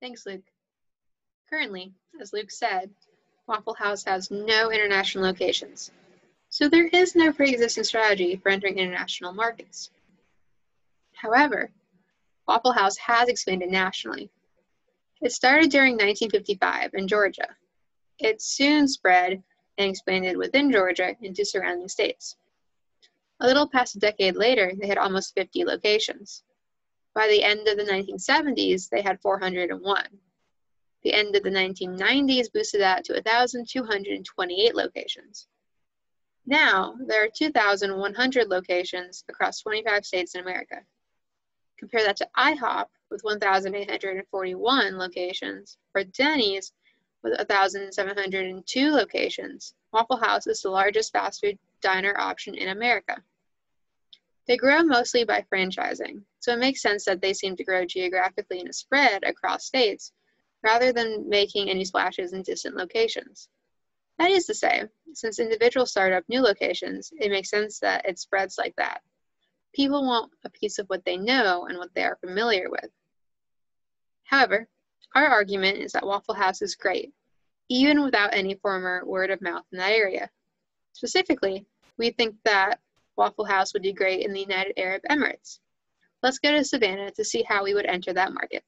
Thanks, Luke. Currently, as Luke said, Waffle House has no international locations, so there is no pre-existing strategy for entering international markets. However, Waffle House has expanded nationally. It started during 1955 in Georgia. It soon spread and expanded within Georgia into surrounding states. A little past a decade later, they had almost 50 locations. By the end of the 1970s, they had 401. The end of the 1990s boosted that to 1,228 locations. Now, there are 2,100 locations across 25 states in America. Compare that to IHOP with 1,841 locations, or Denny's with 1,702 locations. Waffle House is the largest fast food diner option in America. They grow mostly by franchising, so it makes sense that they seem to grow geographically in a spread across states rather than making any splashes in distant locations. That is to say, since individuals start up new locations, it makes sense that it spreads like that. People want a piece of what they know and what they are familiar with. However, our argument is that Waffle House is great, even without any former word of mouth in that area. Specifically, we think that Waffle House would do great in the United Arab Emirates. Let's go to Savannah to see how we would enter that market.